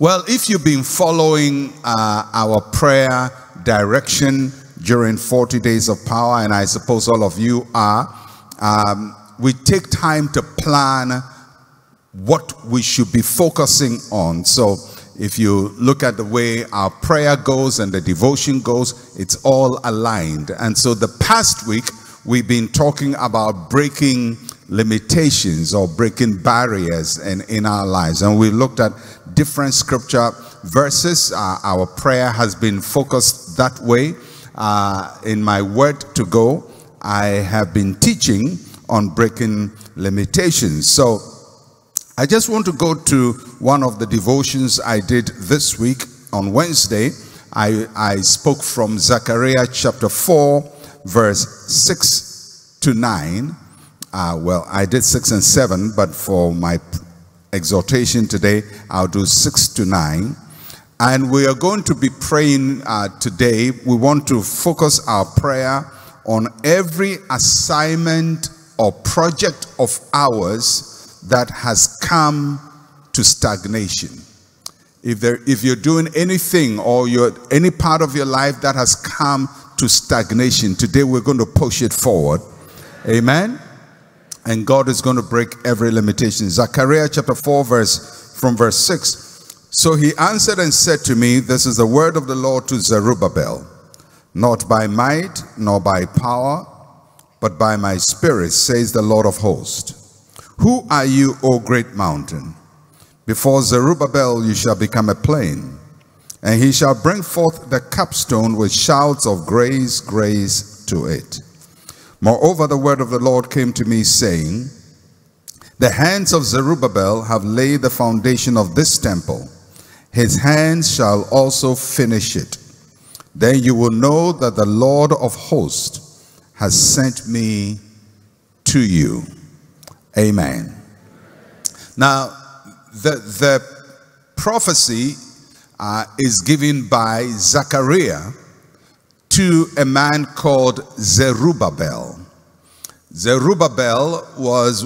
Well, if you've been following uh, our prayer direction during 40 days of power, and I suppose all of you are, um, we take time to plan what we should be focusing on. So if you look at the way our prayer goes and the devotion goes, it's all aligned. And so the past week, we've been talking about breaking limitations or breaking barriers in, in our lives. And we looked at different scripture verses. Uh, our prayer has been focused that way. Uh, in my word to go, I have been teaching on breaking limitations. So I just want to go to one of the devotions I did this week on Wednesday. I, I spoke from Zechariah chapter 4, verse 6 to 9. Uh, well, I did 6 and 7, but for my exhortation today, I'll do 6 to 9. And we are going to be praying uh, today. We want to focus our prayer on every assignment or project of ours that has come to stagnation. If, there, if you're doing anything or you're, any part of your life that has come to stagnation, today we're going to push it forward. Amen. And God is going to break every limitation. Zechariah chapter 4, verse from verse 6. So he answered and said to me, This is the word of the Lord to Zerubbabel, not by might nor by power but by my spirit, says the Lord of hosts. Who are you, O great mountain? Before Zerubbabel you shall become a plain, and he shall bring forth the capstone with shouts of grace, grace to it. Moreover, the word of the Lord came to me, saying, The hands of Zerubbabel have laid the foundation of this temple. His hands shall also finish it. Then you will know that the Lord of hosts has sent me to you. Amen. Now, the, the prophecy uh, is given by Zechariah to a man called Zerubbabel. Zerubbabel was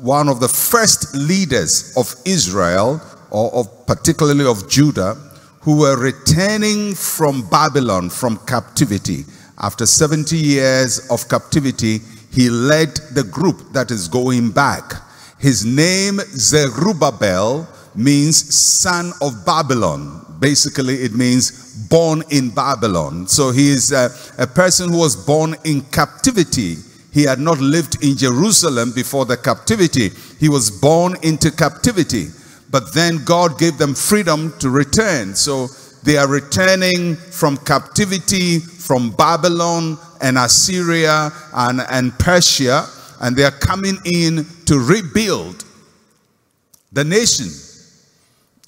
one of the first leaders of Israel, or of particularly of Judah, who were returning from Babylon, from captivity. After 70 years of captivity, he led the group that is going back. His name, Zerubbabel, means son of Babylon. Basically, it means born in Babylon. So he is a, a person who was born in captivity. He had not lived in Jerusalem before the captivity. He was born into captivity. But then God gave them freedom to return. So they are returning from captivity from Babylon and Assyria and, and Persia, and they are coming in to rebuild the nation.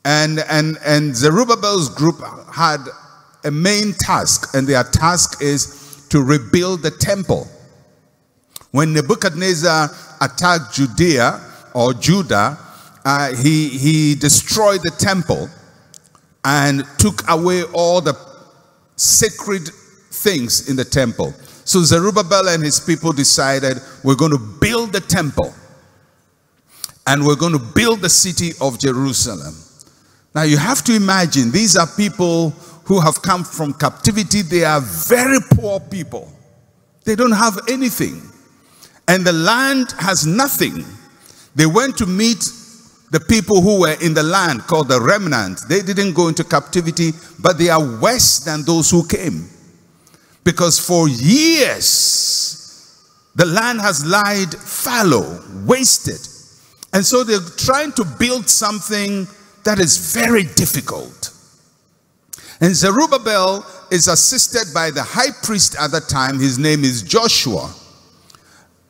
And, and, and Zerubbabel's group had a main task, and their task is to rebuild the temple. When Nebuchadnezzar attacked Judea or Judah, uh, he, he destroyed the temple and took away all the sacred things in the temple. So Zerubbabel and his people decided we're going to build the temple and we're going to build the city of Jerusalem. Now you have to imagine these are people who have come from captivity. They are very poor people. They don't have anything. And the land has nothing. They went to meet the people who were in the land called the remnant, they didn't go into captivity, but they are worse than those who came. Because for years, the land has lied fallow, wasted. And so they're trying to build something that is very difficult. And Zerubbabel is assisted by the high priest at the time. His name is Joshua.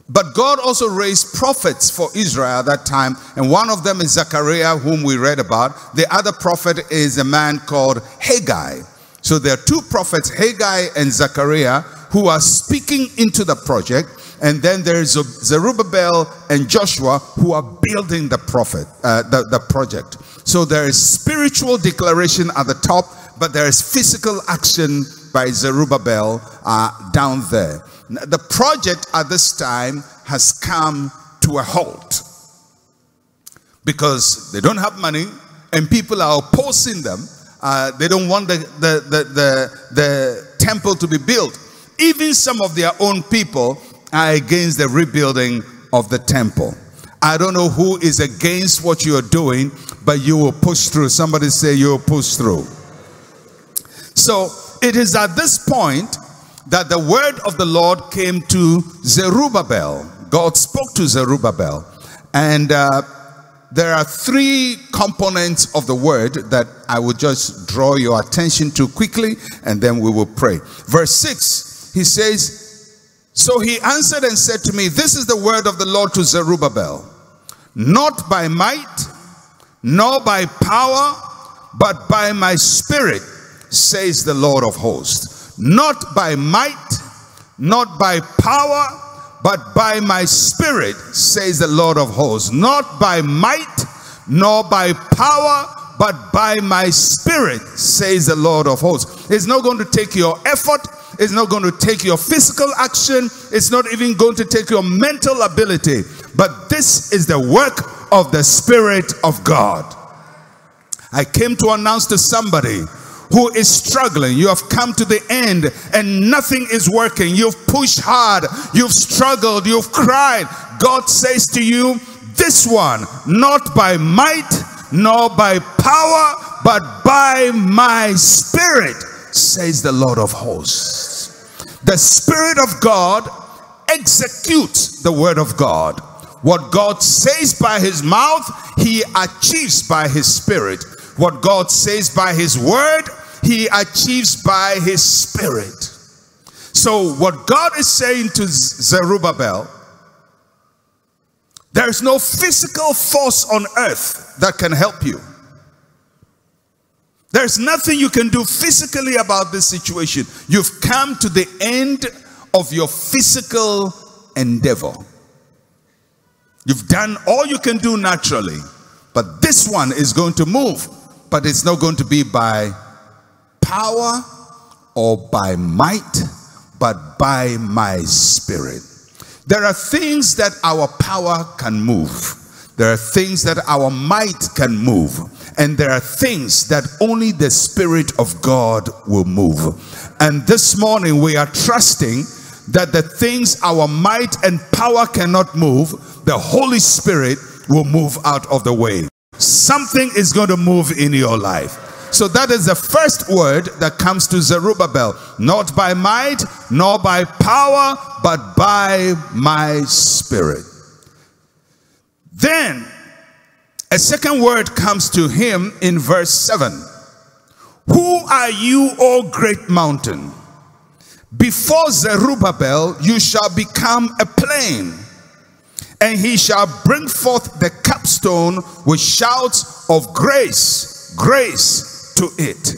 But God also raised prophets for Israel at that time, and one of them is Zechariah, whom we read about. The other prophet is a man called Haggai. So there are two prophets, Haggai and Zechariah, who are speaking into the project, and then there's Zerubbabel and Joshua who are building the prophet, uh, the, the project. So there is spiritual declaration at the top, but there is physical action by Zerubbabel uh, down there. The project at this time has come to a halt because they don't have money and people are opposing them. Uh, they don't want the, the, the, the, the temple to be built. Even some of their own people are against the rebuilding of the temple. I don't know who is against what you are doing, but you will push through. Somebody say you will push through. So it is at this point that the word of the Lord came to Zerubbabel. God spoke to Zerubbabel. And uh, there are three components of the word that I will just draw your attention to quickly, and then we will pray. Verse 6, he says, So he answered and said to me, This is the word of the Lord to Zerubbabel, not by might, nor by power, but by my spirit, says the Lord of hosts not by might, not by power, but by my spirit, says the Lord of hosts. Not by might, nor by power, but by my spirit, says the Lord of hosts. It's not going to take your effort. It's not going to take your physical action. It's not even going to take your mental ability. But this is the work of the Spirit of God. I came to announce to somebody who is struggling. You have come to the end and nothing is working. You've pushed hard. You've struggled. You've cried. God says to you, this one, not by might, nor by power, but by my spirit, says the Lord of hosts. The spirit of God executes the word of God. What God says by his mouth, he achieves by his spirit. What God says by his word, he achieves by his spirit. So what God is saying to Zerubbabel, there is no physical force on earth that can help you. There's nothing you can do physically about this situation. You've come to the end of your physical endeavor. You've done all you can do naturally. But this one is going to move. But it's not going to be by power or by might, but by my spirit. There are things that our power can move. There are things that our might can move. And there are things that only the Spirit of God will move. And this morning we are trusting that the things our might and power cannot move, the Holy Spirit will move out of the way. Something is going to move in your life. So that is the first word that comes to Zerubbabel. Not by might, nor by power, but by my spirit. Then a second word comes to him in verse 7. Who are you, O great mountain? Before Zerubbabel, you shall become a plain, and he shall bring forth the capstone with shouts of grace, grace, to it.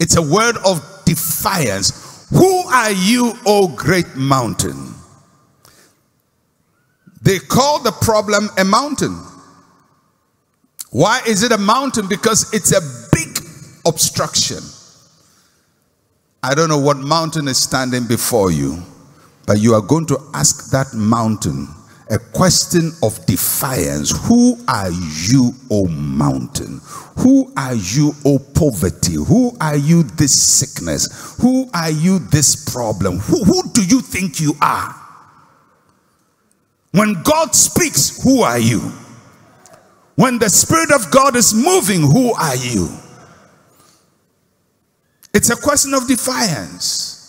It's a word of defiance. Who are you, O great mountain? They call the problem a mountain. Why is it a mountain? Because it's a big obstruction. I don't know what mountain is standing before you, but you are going to ask that mountain a question of defiance. Who are you, O mountain? Who are you, O poverty? Who are you, this sickness? Who are you, this problem? Who, who do you think you are? When God speaks, who are you? When the Spirit of God is moving, who are you? It's a question of defiance.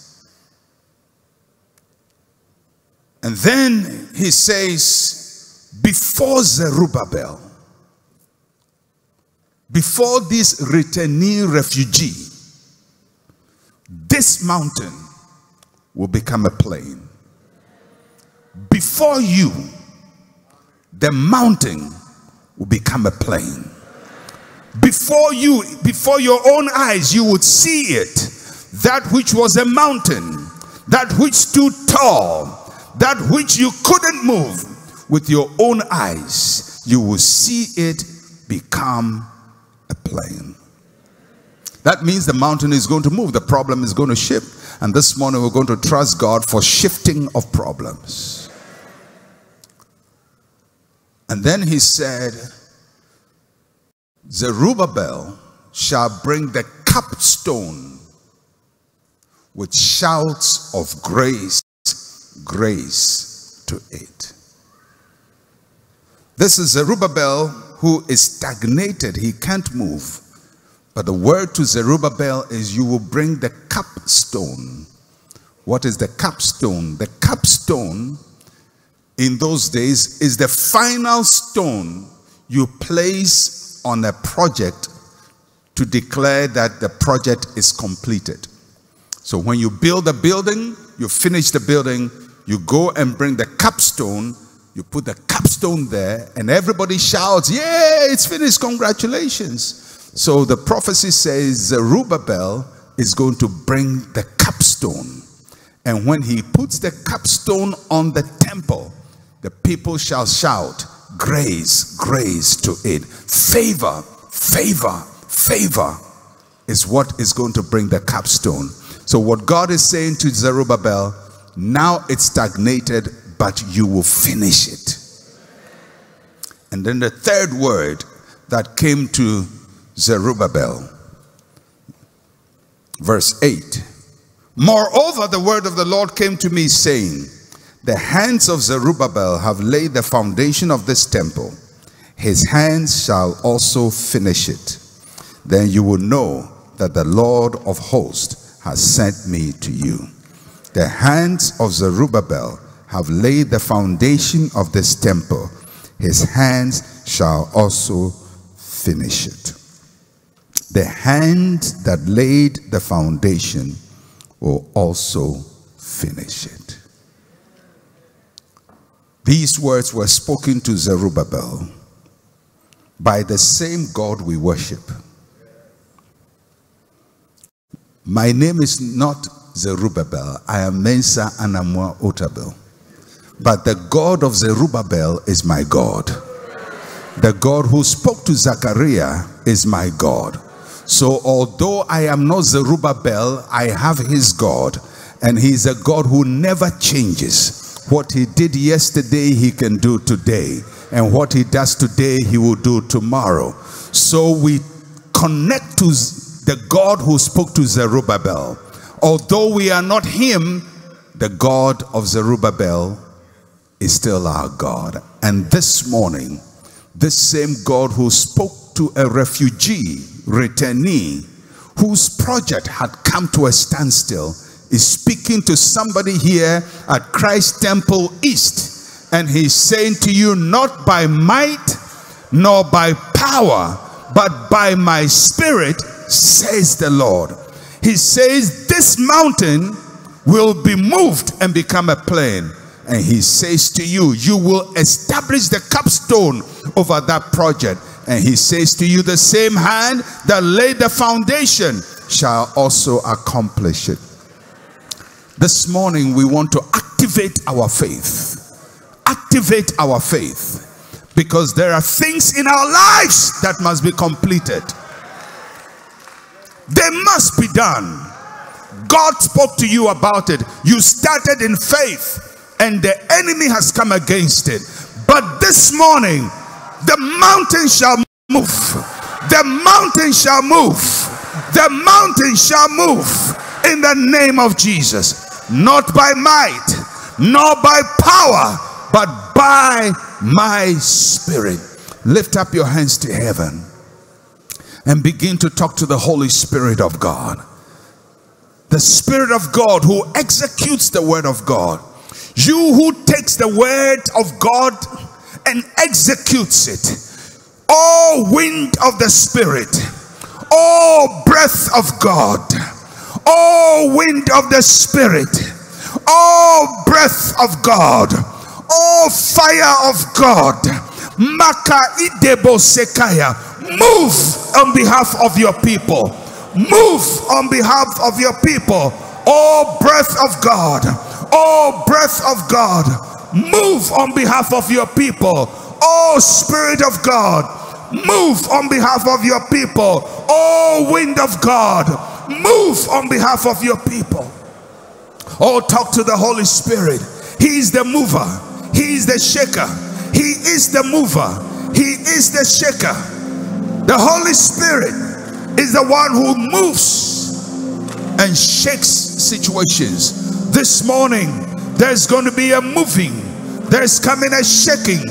And then he says, before Zerubbabel, before this returnee refugee, this mountain will become a plain. Before you, the mountain will become a plain. Before you, before your own eyes, you would see it. That which was a mountain, that which stood tall, that which you couldn't move with your own eyes, you will see it become a plain. That means the mountain is going to move, the problem is going to shift. And this morning we're going to trust God for shifting of problems. And then he said, Zerubbabel shall bring the capstone with shouts of grace, grace to it. This is Zerubbabel who is stagnated. He can't move. But the word to Zerubbabel is you will bring the capstone. What is the capstone? The capstone in those days is the final stone you place on a project to declare that the project is completed. So when you build a building, you finish the building, you go and bring the capstone, you put the capstone there, and everybody shouts, Yeah, it's finished, congratulations. So the prophecy says Zerubbabel is going to bring the capstone. And when he puts the capstone on the temple, the people shall shout, Grace, grace to it. Favor, favor, favor is what is going to bring the capstone. So, what God is saying to Zerubbabel, now it's stagnated, but you will finish it. And then the third word that came to Zerubbabel, verse 8 Moreover, the word of the Lord came to me, saying, The hands of Zerubbabel have laid the foundation of this temple. His hands shall also finish it. Then you will know that the Lord of hosts has sent me to you. The hands of Zerubbabel have laid the foundation of this temple. His hands shall also finish it. The hand that laid the foundation will also finish it. These words were spoken to Zerubbabel by the same God we worship. My name is not Zerubbabel, I am Mensa Anamwa Otabil. But the God of Zerubbabel is my God. The God who spoke to Zechariah is my God. So although I am not Zerubbabel, I have his God. And he's a God who never changes. What he did yesterday, he can do today. And what he does today, he will do tomorrow. So we connect to the God who spoke to Zerubbabel. Although we are not him, the God of Zerubbabel is still our God. And this morning, this same God who spoke to a refugee, returnee, whose project had come to a standstill, is speaking to somebody here at Christ Temple East. And he's saying to you, not by might, nor by power, but by my spirit, says the Lord. He says, This mountain will be moved and become a plain. And he says to you, You will establish the capstone over that project. And he says to you, The same hand that laid the foundation shall also accomplish it. This morning, we want to activate our faith. Activate our faith. Because there are things in our lives that must be completed. They must be done. God spoke to you about it. You started in faith, and the enemy has come against it. But this morning, the mountain shall move. The mountain shall move. The mountain shall move in the name of Jesus. Not by might, nor by power, but by my spirit. Lift up your hands to heaven and begin to talk to the Holy Spirit of God. The Spirit of God who executes the Word of God. You who takes the Word of God and executes it. Oh, wind of the Spirit. Oh, breath of God. Oh, wind of the Spirit. Oh, breath of God. Oh, fire of God. Maka idebo sekaya Move on behalf of your people. Move on behalf of your people. Oh, breath of God. Oh, breath of God. Move on behalf of your people. Oh, Spirit of God. Move on behalf of your people. Oh, wind of God. Move on behalf of your people. Oh, talk to the Holy Spirit. He is the mover. He is the shaker. He is the mover. He is the shaker. The Holy Spirit is the one who moves and shakes situations. This morning, there's going to be a moving, there's coming a shaking,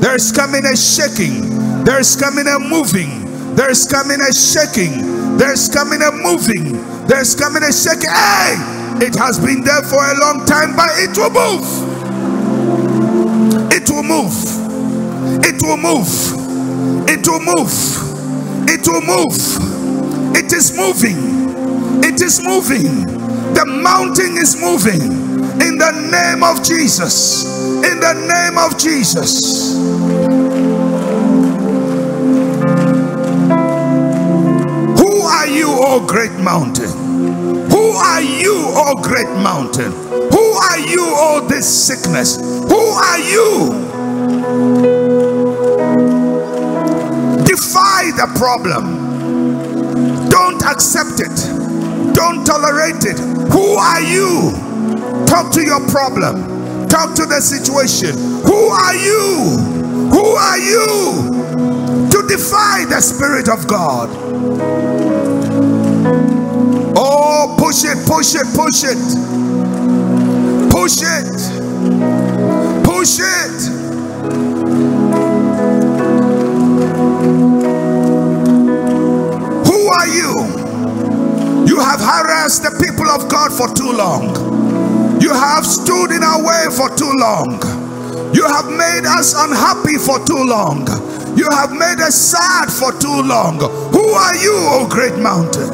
there's coming a shaking, there's coming a moving, there's coming a shaking, there's coming a moving, there's coming a shaking. Hey, it has been there for a long time, but it will move. Move. It will move. It will move. It will move. It is moving. It is moving. The mountain is moving. In the name of Jesus. In the name of Jesus. Who are you, oh great mountain? Who are you, O great mountain? Who are you, O this sickness? Who are you? Defy the problem. Don't accept it. Don't tolerate it. Who are you? Talk to your problem. Talk to the situation. Who are you? Who are you to defy the Spirit of God? Oh, push it, push it, push it. Push it. Push it. You? Have harassed the people of God for too long. You have stood in our way for too long. You have made us unhappy for too long. You have made us sad for too long. Who are you, O great mountain?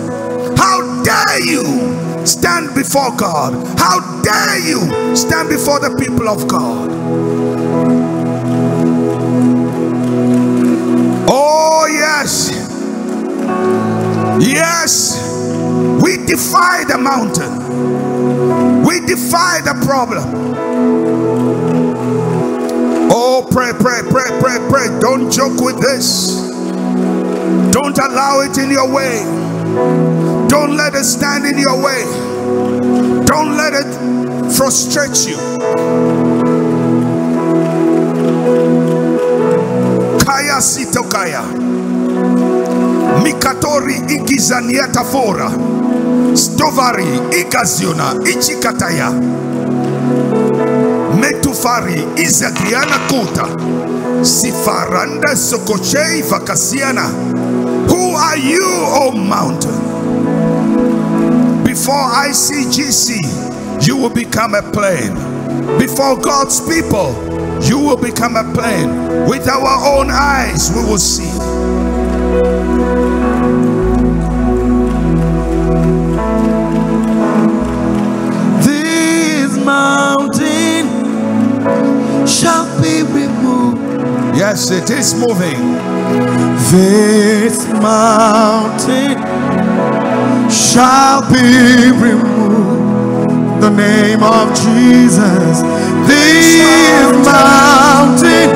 How dare you stand before God? How dare you stand before the people of God? Oh, yes. Yes. We defy the mountain. We defy the problem. Oh, pray, pray, pray, pray, pray. Don't joke with this. Don't allow it in your way. Don't let it stand in your way. Don't let it frustrate you. Kaya sitokaya. Mikatori igizaniata fora. Stovari, Ikaziona, Ichikataya, Metufari, Izagriana Kuta, Sifaranda Sokochei Vakasiana. Who are you, O mountain? Before ICGC, you will become a plain. Before God's people, you will become a plain. With our own eyes, we will see. Yes, it is moving. This mountain shall be removed. The name of Jesus. This mountain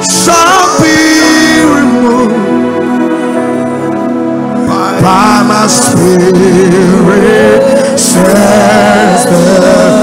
shall be removed by my spirit, says the Lord.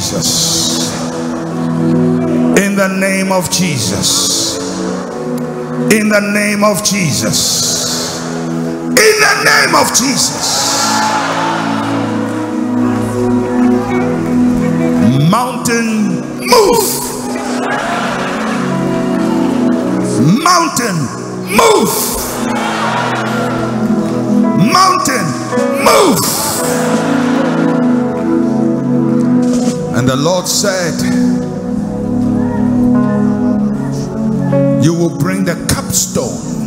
Jesus. In the name of Jesus. In the name of Jesus. In the name of Jesus. Mountain, move. Mountain, move. Mountain, move. And the Lord said, You will bring the capstone.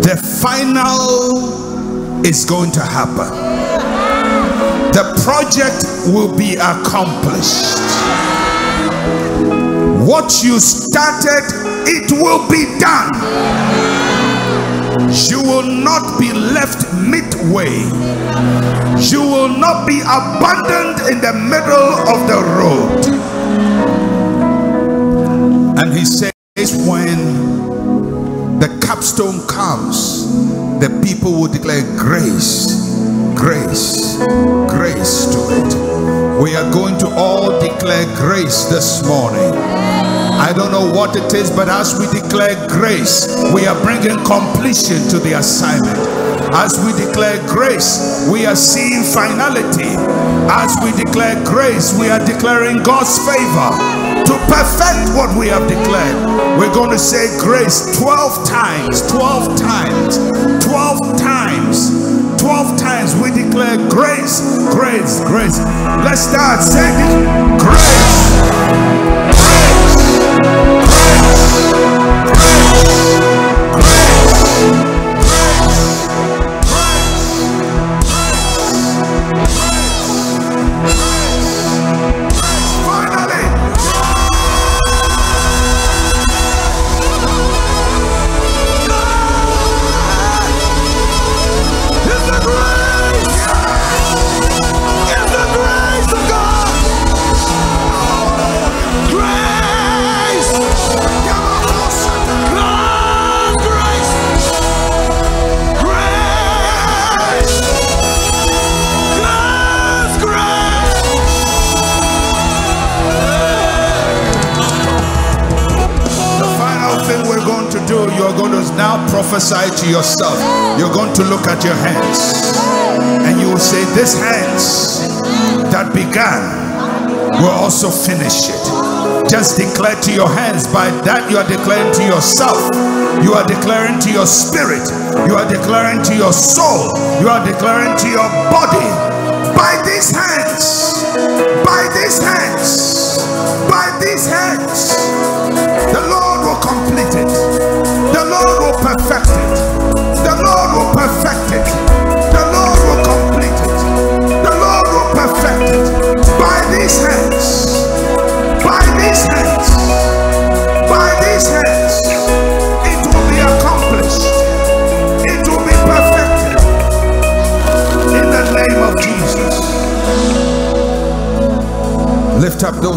The final is going to happen. The project will be accomplished. What you started, it will be done. You will not be left midway. You will not be abandoned in the middle of the road. And he says, when the capstone comes, the people will declare grace, grace, grace to it. We are going to all declare grace this morning. I don't know what it is, but as we declare grace, we are bringing completion to the assignment. As we declare grace, we are seeing finality. As we declare grace, we are declaring God's favor to perfect what we have declared. We're going to say grace 12 times, 12 times, 12 times, 12 times. We declare grace, grace, grace. Let's start saying grace. Prophesy to yourself. You're going to look at your hands and you will say, This hands that began will also finish it. Just declare to your hands. By that, you are declaring to yourself, you are declaring to your spirit, you are declaring to your soul, you are declaring to your body. By these hands, by these hands,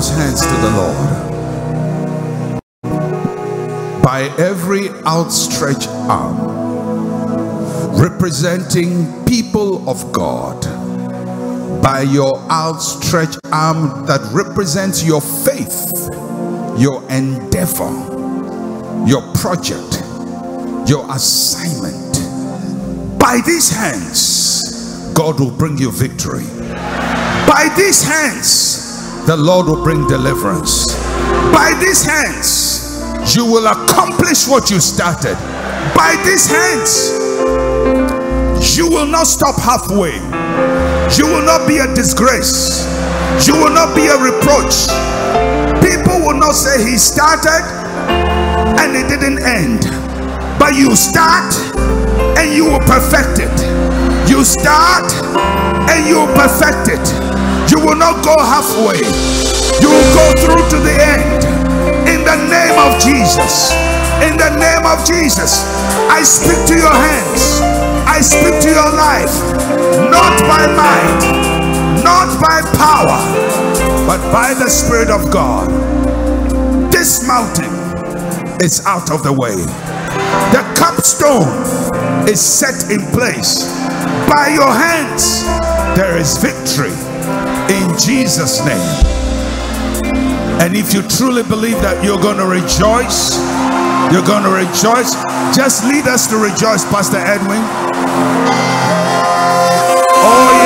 those hands to the Lord by every outstretched arm, representing people of God, by your outstretched arm that represents your faith, your endeavor, your project, your assignment. By these hands, God will bring you victory. By these hands, the Lord will bring deliverance. By these hands, you will accomplish what you started. By these hands you will not stop halfway. You will not be a disgrace. You will not be a reproach. People will not say he started and it didn't end. But you start and you will perfect it. You start and you will perfect it you will not go halfway you will go through to the end in the name of Jesus. In the name of Jesus, I speak to your hands. I speak to your life. Not by might, not by power, but by the Spirit of God. This mountain is out of the way. The capstone is set in place. By your hands, there is victory in Jesus' name. And if you truly believe that you're going to rejoice, you're going to rejoice, just lead us to rejoice, Pastor Edwin. Oh.